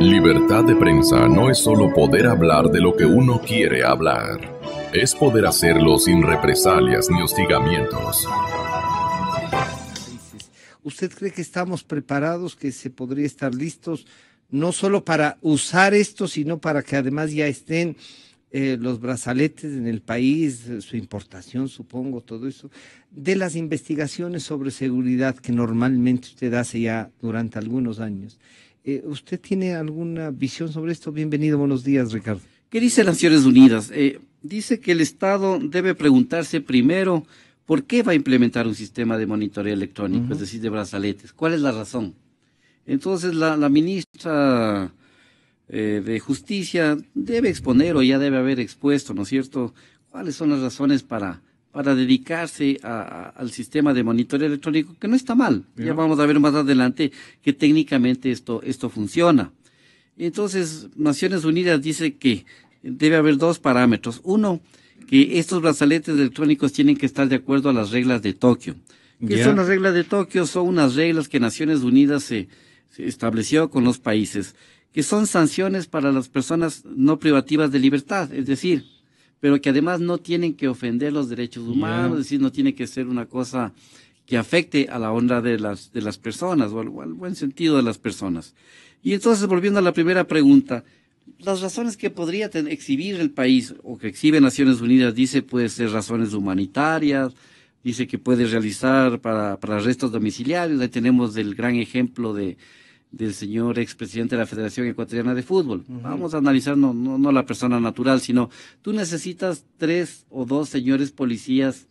Libertad de prensa no es solo poder hablar de lo que uno quiere hablar, es poder hacerlo sin represalias ni hostigamientos. ¿Usted cree que estamos preparados, que se podría estar listos, no solo para usar esto, sino para que además ya estén eh, los brazaletes en el país, su importación, supongo, todo eso, de las investigaciones sobre seguridad que normalmente usted hace ya durante algunos años? Eh, ¿Usted tiene alguna visión sobre esto? Bienvenido, buenos días, Ricardo. ¿Qué dice Naciones Unidas? Eh, dice que el Estado debe preguntarse primero por qué va a implementar un sistema de monitoreo electrónico, es decir, de brazaletes. ¿Cuál es la razón? Entonces, la, ministra eh, de Justicia debe exponer o ya debe haber expuesto, ¿no es cierto?, cuáles son las razones para para dedicarse al sistema de monitoreo electrónico, que no está mal. Ya vamos a ver más adelante que técnicamente esto, esto funciona. Entonces, Naciones Unidas dice que debe haber dos parámetros. Uno, que estos brazaletes electrónicos tienen que estar de acuerdo a las reglas de Tokio. ¿Qué son las reglas de Tokio? Son unas reglas que Naciones Unidas se, se estableció con los países, que son sanciones para las personas no privativas de libertad. Es decir, pero que además no tienen que ofender los derechos humanos, es decir, no tiene que ser una cosa que afecte a la honra de las, de las personas o al, buen sentido de las personas. Y entonces, volviendo a la primera pregunta, las razones que podría exhibir el país o que exhibe Naciones Unidas dice puede ser razones humanitarias, dice que puede realizar para, para arrestos domiciliarios, ahí tenemos el gran ejemplo de, del señor expresidente de la Federación Ecuatoriana de Fútbol. Vamos a analizar no, no, la persona natural, sino tú necesitas tres o dos señores policías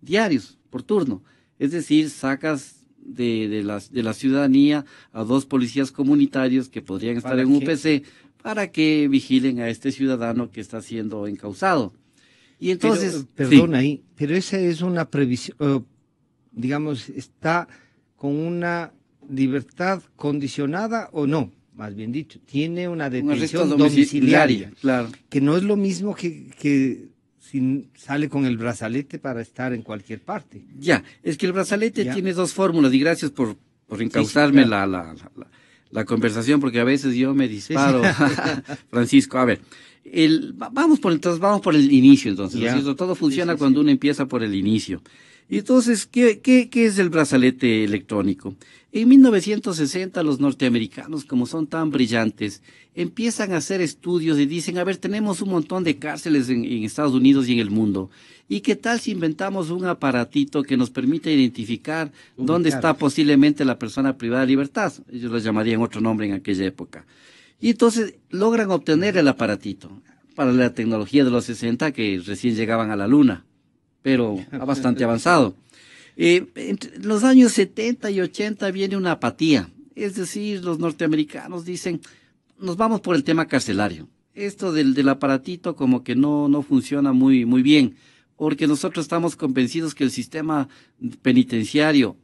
diarios por turno. Es decir, sacas de, de, la, de la ciudadanía a dos policías comunitarios que podrían estar en UPC para que vigilen a este ciudadano que está siendo encausado. Y entonces... perdón ahí, pero esa es una previsión, digamos, está con una libertad condicionada o no, más bien dicho, tiene una detención domiciliaria, claro. que no es lo mismo que, que si sale con el brazalete para estar en cualquier parte. Ya, es que el brazalete tiene dos fórmulas y gracias por, por encauzarme la, la, la, conversación porque a veces yo me disparo, Francisco, a ver. El, vamos por entonces vamos por el inicio entonces todo funciona cuando uno empieza por el inicio y entonces ¿qué, qué, qué es el brazalete electrónico en 1960 los norteamericanos, como son tan brillantes, empiezan a hacer estudios y dicen, a ver, tenemos un montón de cárceles en, Estados Unidos y en el mundo. ¿Y qué tal si inventamos un aparatito que nos permita identificar dónde está posiblemente la persona privada de libertad? Ellos lo llamarían otro nombre en aquella época. Y entonces logran obtener el aparatito para la tecnología de los 60 que recién llegaban a la luna, pero bastante avanzado. Eh, entre los años 70 y 80 viene una apatía, es decir, los norteamericanos dicen, nos vamos por el tema carcelario. Esto del, del aparatito como que no, no funciona muy, muy bien, porque nosotros estamos convencidos que el sistema penitenciario,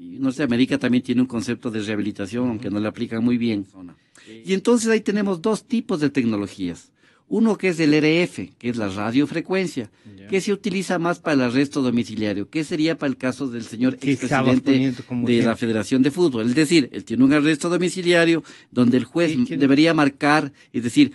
y Norteamérica también tiene un concepto de rehabilitación, aunque no le aplican muy bien. Y entonces ahí tenemos dos tipos de tecnologías. Uno que es el RF, que es la radiofrecuencia, que se utiliza más para el arresto domiciliario, que sería para el caso del señor expresidente de la Federación de Fútbol. Es decir, él tiene un arresto domiciliario donde el juez debería marcar, es decir,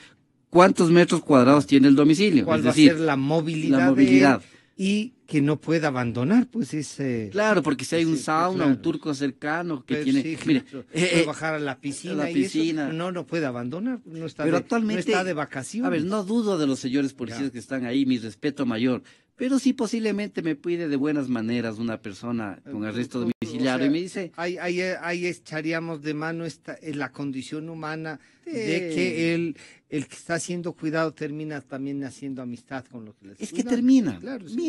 cuántos metros cuadrados tiene el domicilio. ¿Cuál es decir, va a ser la movilidad? La movilidad y que no pueda abandonar, pues ese... Claro, porque si hay un sauna, un turco cercano que pues tiene... mire, eh, bajar a la piscina, la piscina. no, no puede abandonar, no está, pero de, actualmente, está de vacaciones. A ver, no dudo de los señores policías que están ahí, mi respeto mayor, pero sí posiblemente me pide de buenas maneras una persona con arresto domiciliario y me dice... Ahí, ahí, ahí echaríamos de mano esta, en la condición humana de que el, el que está haciendo cuidado termina también haciendo amistad con lo que les Es que termina.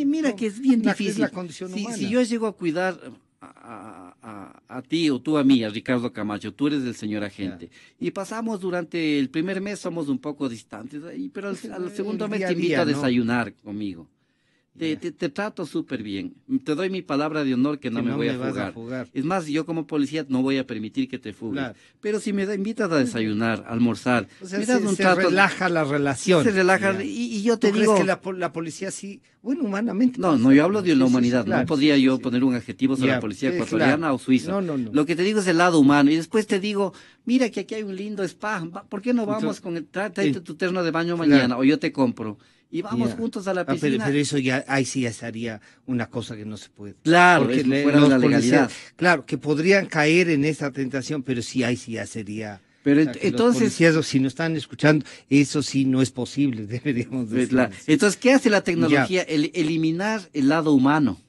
mira, que es bien difícil. la condición si, humana. si yo llego a cuidar a, a, ti o tú a mí, a Ricardo Camacho, tú eres el señor agente. Y pasamos durante el primer mes, somos un poco distantes, pero al, segundo mes te invito a desayunar conmigo Te, te, te trato súper bien. Te doy mi palabra de honor que no Que me no voy me a, vas a fugar. fugar. Es más, yo como policía no voy a permitir que te fugues. Claro. Pero si me da- invitas a desayunar, a almorzar, O sea, me das se, un se trato. relaja la relación. se relaja. Y, y yo ¿Tú te crees digo. que la, po- la policía sí, bueno, humanamente? No, no, yo hablo de la sí, sí, humanidad. claro, no podría sí, yo poner un adjetivo sobre la policía ecuatoriana claro. o suiza. No, no, no. Lo que te digo es el lado humano. Y después te digo, mira que aquí hay un lindo spa. ¿Por qué no vamos Entonces, con el, tráete tu terno de baño mañana? O yo te compro. Y vamos juntos a la Ah, pero, piscina. pero eso ya, ahí sí ya sería una cosa que no se puede. Claro, Porque le- fuera los la legalidad. policías, claro, que podrían caer en esa tentación, pero sí, ahí sí ya sería. Pero o sea, ent- que los entonces, policías, si nos están escuchando, eso sí no es posible, deberíamos pues, decir. la- entonces, ¿qué hace la tecnología? El- eliminar el lado humano.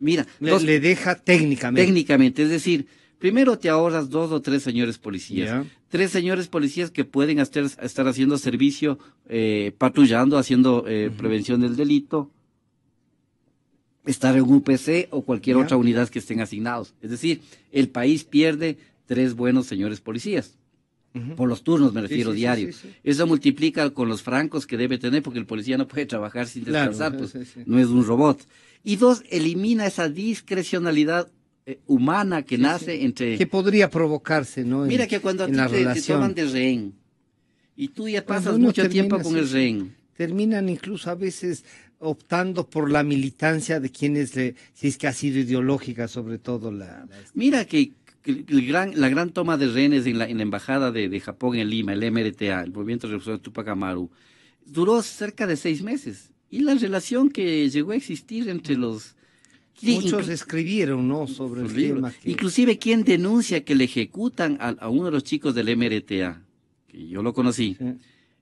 Mira, le, le deja técnicamente. técnicamente, es decir, primero te ahorras dos o tres señores policías. Tres señores policías que pueden estar, estar haciendo servicio, eh, patrullando, haciendo eh, prevención del delito, estar en UPC o cualquier otra unidad que estén asignados. Es decir, el país pierde tres buenos señores policías. Por los turnos me refiero sí, sí, diarios. sí, sí. Eso multiplica con los francos que debe tener porque el policía no puede trabajar sin descansar, pues no es un robot. Y dos, elimina esa discrecionalidad eh, humana que Sí, nace sí. entre... Que podría provocarse, ¿no? En- Mira que cuando a ti te, te toman de rehén y tú ya pasas mucho tiempo con el rehén. terminan incluso a veces optando por la militancia de quienes le, si es que ha sido ideológica sobre todo la, la- Mira que, que el gran, la gran toma de rehenes en la, en la embajada de, de Japón en Lima, el MRTA, el Movimiento Revolucionario Tupac Amaru, duró cerca de seis meses. Y la relación que llegó a existir entre los... muchos escribieron no sobre el tema que- Inclusive quien denuncia que le ejecutan a, a uno de los chicos del MRTA, que yo lo conocí, Sí.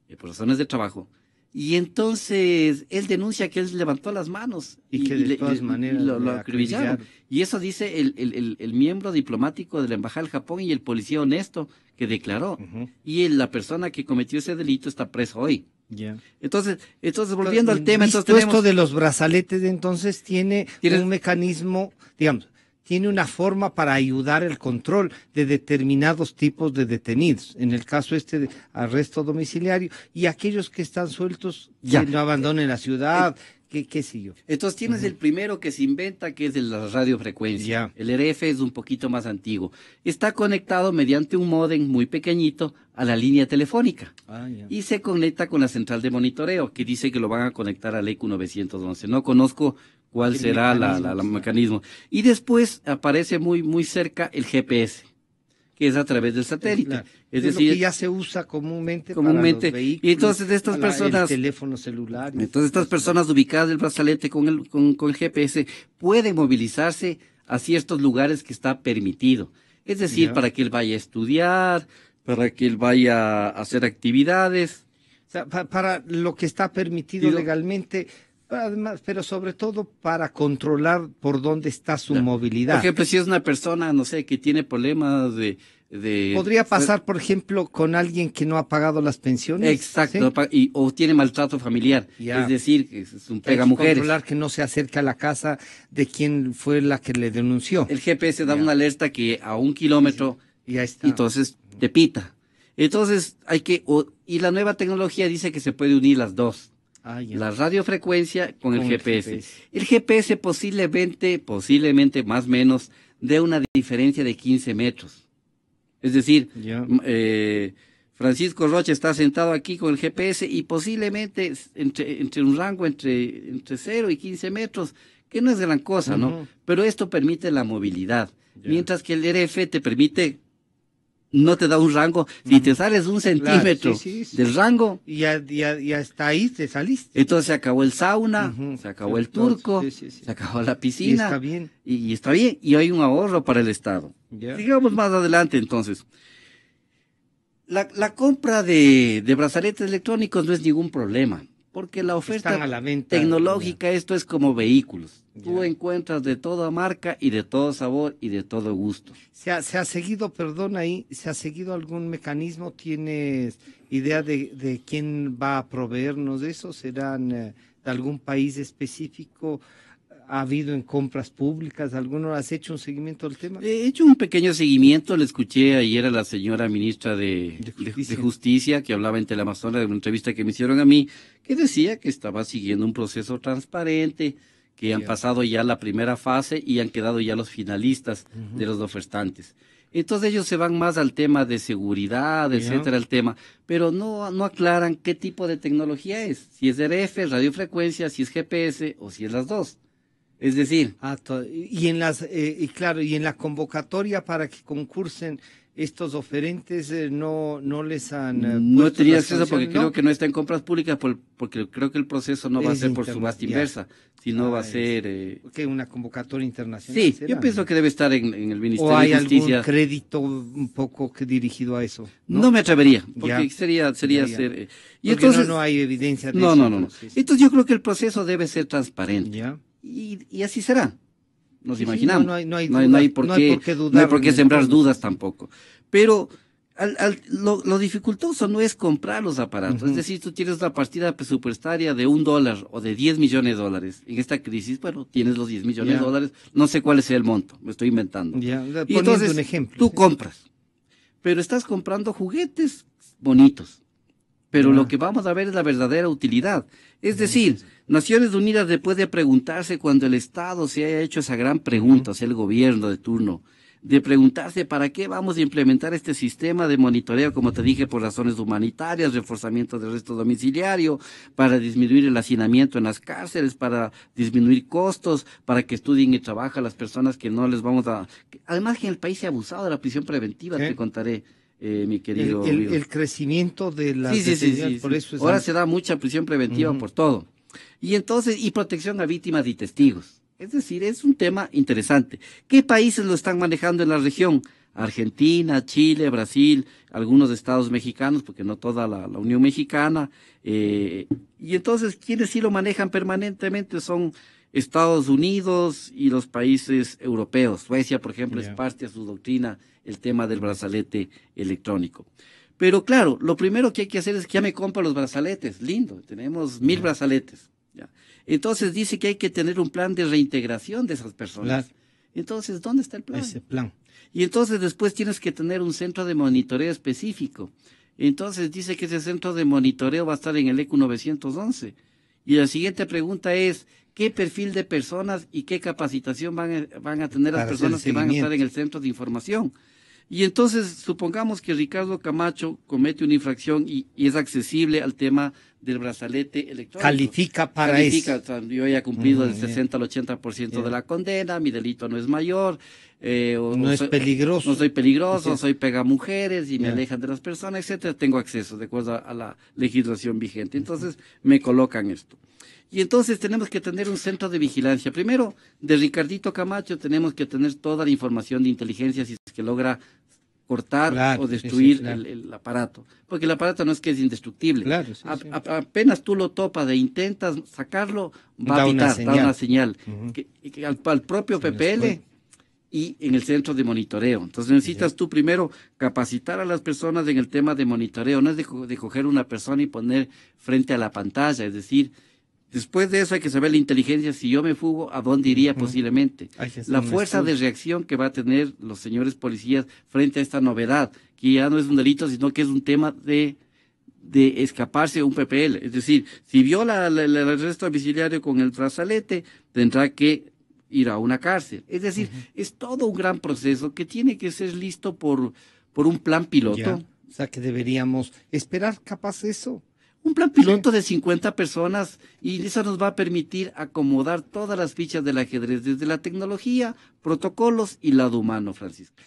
eh, por razones de trabajo. Y entonces él denuncia que él levantó las manos Y que de todas le- maneras lo, lo acribillaron. Y eso dice el, el- el- el miembro diplomático de la Embajada del Japón y el policía honesto que declaró. Y la persona que cometió ese delito está preso hoy. Ya. Entonces, entonces volviendo al tema, entonces esto tenemos... de los brazaletes, entonces tiene Tienes- un mecanismo, digamos, tiene una forma para ayudar el control de determinados tipos de detenidos. En el caso este de arresto domiciliario y aquellos que están sueltos, Ya. que no abandonen la ciudad, qué sé yo. Entonces tienes el primero que se inventa, que es de la radiofrecuencia. El RF es un poquito más antiguo. Está conectado mediante un módem muy pequeñito a la línea telefónica. Ah, y se conecta con la central de monitoreo, que dice que lo van a conectar al ECU 911. No conozco cuál El será la, mecanismo, la- mecanismo. Y después aparece muy, muy cerca el GPS, que es a través del satélite. Claro. Es lo decir, que ya se usa comúnmente, comúnmente. para los vehículos, Y entonces estas para personas- el teléfono celular. y entonces estas personas ubicadas del brazalete con el, con, con el GPS pueden movilizarse a ciertos lugares que está permitido. Es decir, Ya. para que él vaya a estudiar, para que él vaya a hacer actividades. O sea, pa- para lo que está permitido lo- legalmente, además, pero sobre todo para controlar por dónde está su Ya. movilidad. Por ejemplo, si es una persona, no sé, que tiene problemas de... de Podría pasar, por ejemplo, con alguien que no ha pagado las pensiones. Exacto, y, o tiene maltrato familiar. Ya. Es decir, es un pega mujeres. controlar que no se acerque a la casa de quien fue la que le denunció. El GPS da Ya. una alerta que a un kilómetro, Y ahí está. entonces te pita. Entonces hay que... o- y la nueva tecnología dice que se puede unir las dos. Ah. La radiofrecuencia con, el Con el GPS. GPS. El GPS posiblemente, posiblemente más o menos, de una diferencia de 15 metros. Es decir, eh, Francisco Rocha está sentado aquí con el GPS y posiblemente entre, entre un rango entre, entre 0 y 15 metros, que no es gran cosa, ¿no? Pero esto permite la movilidad, Ya. mientras que el RF te permite, no te da un rango, si te sales un centímetro sí, sí, sí. del rango, Y ya, ya, ya está ahí, te saliste. entonces se acabó el sauna, se acabó el turco, se acabó la Y piscina, está bien. y, y está bien, y hay un ahorro para el Estado. Ya. Digamos más adelante entonces. La, la compra de, de brazaletes electrónicos no es ningún problema, porque la oferta Están a la venta. tecnológica, esto es como vehículos. Tú Ya. encuentras de toda marca y de todo sabor y de todo gusto. ¿Se ha, se ha seguido, perdón ahí, se ha seguido algún mecanismo? ¿Tienes idea de, de quién va a proveernos de eso? ¿Serán eh, de algún país específico? Ha habido en compras públicas? ¿Alguno has hecho un seguimiento del tema? He hecho un pequeño seguimiento, le escuché ayer a la señora ministra de, Justicia. de Justicia, que hablaba en Teleamazona de una entrevista que me hicieron a mí, que decía que estaba siguiendo un proceso transparente, que han pasado ya la primera fase y han quedado ya los finalistas de los ofertantes. Entonces ellos se van más al tema de seguridad, etcétera, el tema, pero no, no aclaran qué tipo de tecnología es, si es RF, radiofrecuencia, si es GPS o si es las dos. Es decir, Ah, y en las eh, y claro y en la convocatoria para que concursen estos oferentes eh, no no les han eh, No tenía acceso porque creo que no está en compras públicas por- porque creo que el proceso no va a ser por subasta inversa, sino va a Ah, ser... eh, que una convocatoria internacional. sí, será, yo pienso ¿no? que debe estar en, en el Ministerio o hay de Justicia. algún crédito un poco que dirigido a eso. No, me atrevería, porque Ya. sería sería Ya, ser... y Porque entonces, no, no hay evidencia de no, eso. no, no, no. entonces. Entonces yo creo que el proceso debe ser transparente. Ya. Y, y así será. Nos Sí, sí, imaginamos. no, no hay- no hay no hay, duda, por hay qué, por qué no hay por qué sembrar dudas tampoco. Pero al- al- lo, lo dificultoso no es comprar los aparatos. Es decir, tú tienes una partida presupuestaria de un dólar o de 10 millones de dólares. En esta crisis, bueno, tienes los 10 millones de dólares. No sé cuál es el monto. Me estoy inventando. Ya, Y entonces, un ejemplo. tú compras. Pero estás comprando juguetes bonitos. Pero lo que vamos a ver es la verdadera utilidad. Es decir, Naciones Unidas después de preguntarse cuando el Estado se haya hecho esa gran pregunta, o sea, el gobierno de turno, de preguntarse para qué vamos a implementar este sistema de monitoreo, como te dije, por razones humanitarias, reforzamiento del resto domiciliario, para disminuir el hacinamiento en las cárceles, para disminuir costos, para que estudien y trabajen las personas que no les vamos a... Además que en el país se ha abusado de la prisión preventiva, te contaré, eh, mi El, querido... el- amigo. el crecimiento de la Sí, sí, sí, sí, por sí. eso es Ahora se da mucha prisión preventiva por todo. Y entonces, y protección a víctimas y testigos. Es decir, es un tema interesante. ¿Qué países lo están manejando en la región? Argentina, Chile, Brasil, algunos estados mexicanos, porque no toda la, la Unión Mexicana. eh, y entonces, quienes sí lo manejan permanentemente son Estados Unidos y los países europeos. Suecia, por ejemplo, es parte de su doctrina el tema del brazalete electrónico. Pero claro, lo primero que hay que hacer es que ya me compro los brazaletes. Lindo, tenemos mil brazaletes. ya. Entonces dice que hay que tener un plan de reintegración de esas personas. Claro. Entonces, ¿dónde está el plan? ese plan. Y entonces después tienes que tener un centro de monitoreo específico. Entonces dice que ese centro de monitoreo va a estar en el E ECU 911. Y la siguiente pregunta es, ¿qué perfil de personas y qué capacitación van a, van a tener las personas que van a estar en el centro de información? Y entonces supongamos que Ricardo Camacho comete una infracción y, y es accesible al tema del brazalete electrónico. Califica para Califica, eso. yo haya cumplido Ujú, el ya. 60 al 80% Ya. de la condena, mi delito no es mayor, eh, o- No o es soy- peligroso. no soy peligroso, es. soy pega mujeres y me Ya. alejan de las personas, etcétera, tengo acceso de acuerdo a, a la legislación vigente. Entonces me colocan esto. Y entonces tenemos que tener un centro de vigilancia. Primero, de Ricardito Camacho tenemos que tener toda la información de inteligencia si es que logra cortar Claro, o sí, sí, destruir claro. el, el aparato. Porque el aparato no es que es indestructible. Claro, sí, A- apenas tú lo topas e intentas sacarlo, va Da a una pitar, da una señal. Ujú. Que- que al, al propio PPL y en el centro de monitoreo. Entonces necesitas tú primero capacitar a las personas en el tema de monitoreo, no es de, co- de coger una persona y poner frente a la pantalla, es decir, después de eso hay que saber la inteligencia, si yo me fugo, ¿a dónde iría posiblemente? La fuerza de reacción que va a tener los señores policías frente a esta novedad, que ya no es un delito, sino que es un tema de de escaparse un PPL. Es decir, si viola la- la- el arresto domiciliario con el brazalete, tendrá que ir a una cárcel. Es decir, es todo un gran proceso que tiene que ser listo por, por un plan piloto. Ya. O sea que deberíamos esperar capaz eso. Un plan piloto de 50 personas y eso nos va a permitir acomodar todas las fichas del ajedrez, desde la tecnología, protocolos y lado humano, Francisco.